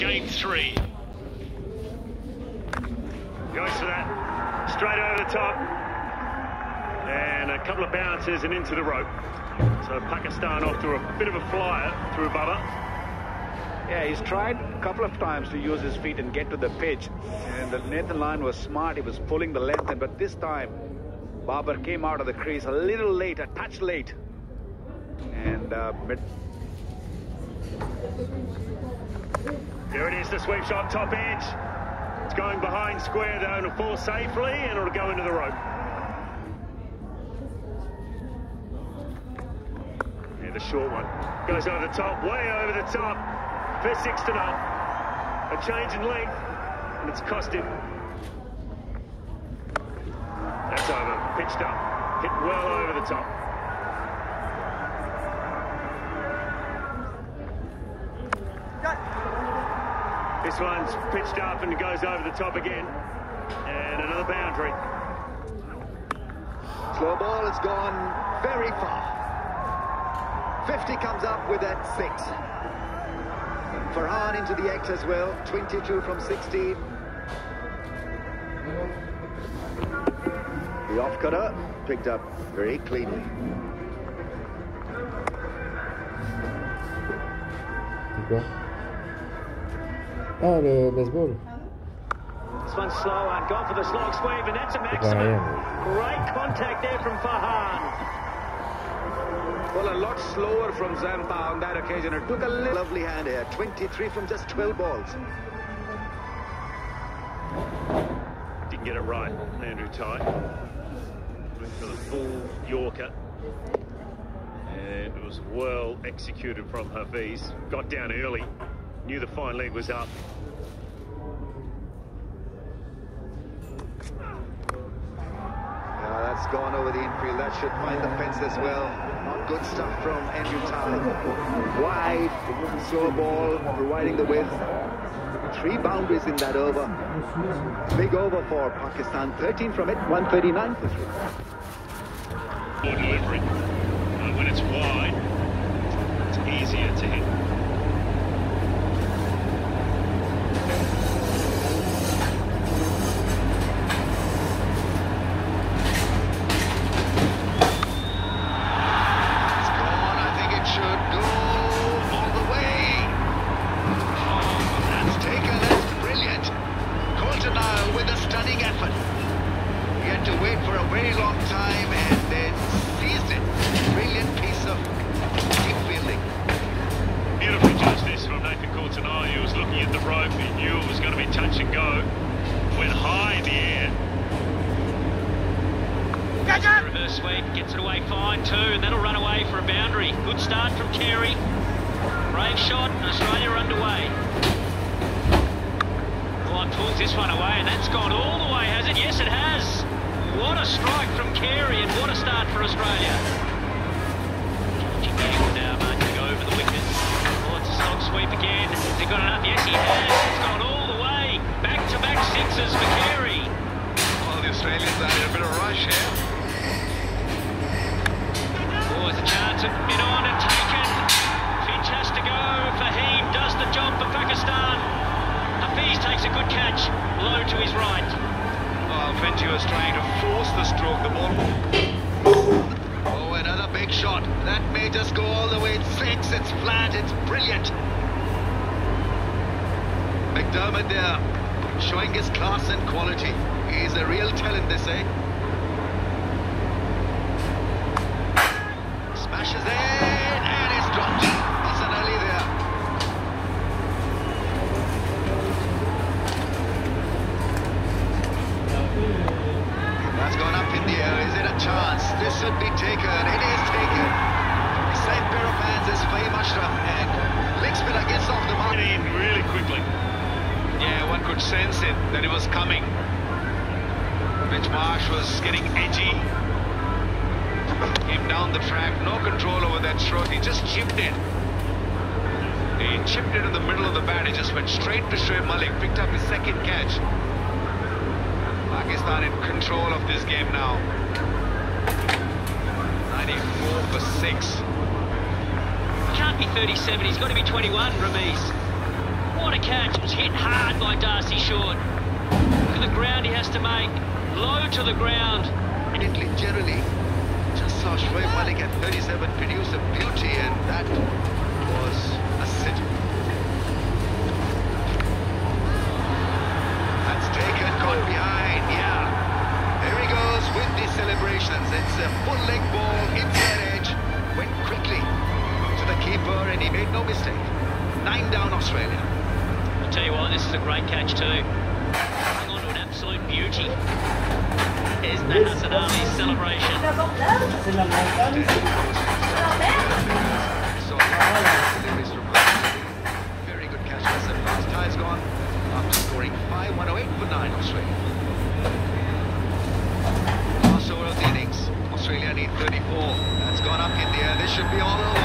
Game three. Goes for that. Straight over the top. And a couple of bounces and into the rope. So Pakistan off to a bit of a flyer through Babar. Yeah, he's tried a couple of times to use his feet and get to the pitch. And the Nathan Lyon was smart. He was pulling the length in. But this time, Babar came out of the crease a little late, a touch late. And uh, mid Here it is, the sweep shot, top edge. It's going behind square though, and it'll fall safely, and it'll go into the rope. Yeah, the short one. Goes over the top, way over the top. For six to none. A change in length, and it's cost him. That's over, pitched up. Hit well over the top. This one's pitched up and goes over the top again. And another boundary. Slow ball has gone very far. 50 comes up with that six. Farhan into the X as well. 22 from 16. The off cutter picked up very cleanly. C'est quoi Ah, le baseball. This one's slow and gone for the slog sweep, and that's a maximum. rien, mais- Great contact there from Farhan. well, a lot slower from Zampa on that occasion. It took a. Lovely hand here. 23 from just 12 balls. Didn't get it right, Andrew Tye. Went for the full Yorker. And it was well executed from Hafiz. Got down early, knew the fine leg was up. Yeah, that's gone over the infield. That should find the fence as well. Not good stuff from Andrew Tyler. Wide, slow ball, providing the width. Three boundaries in that over. Big over for Pakistan. 13 from it, 139 for three. Or delivery. Uh, when it's wide, it's easier to hit. Sweep, gets it away fine too, and that'll run away for a boundary. Good start from Carey. Brave shot, and Australia underway. Lyon pulls this one away, and that's gone all the way, has it? Yes, it has. What a strike from Carey, and what a start for Australia. Challenging angle now, marching over the wicket. Oh, it's a stock sweep again. Has he got enough? Yes, he has. Finch was trying to force the stroke. The ball. Oh, another big shot. That may just go all the way. It's six. It's flat. It's brilliant. McDermott there, showing his class and quality. He's a real talent, they say. Smashes in, and it's dropped. That's an early there. That's gone up in the air. Is it a chance? This should be taken. It is taken. Same pair of hands as Fahim Ashraf. And leg spinner gets off the mark. Get in really quickly. Yeah, one could sense it, that it was coming. Was getting edgy. Came down the track, no control over that stroke. He just chipped it. He chipped it in the middle of the bat. He just went straight to Shoaib Malik. Picked up his second catch. Pakistan in control of this game now. 94 for 6. Can't be 37, he's got to be 21, Ramiz. What a catch. It was hit hard by Darcy Short. Look at the ground he has to make. Low to the ground. Italy generally just saw Shoaib Malik at 37 produce There's the Hassan Ali celebration. Very good catch. Fast ties gone after scoring 5 108 for 9 Australia. Last. Australia need 34. That's gone up in the air. This should be all over.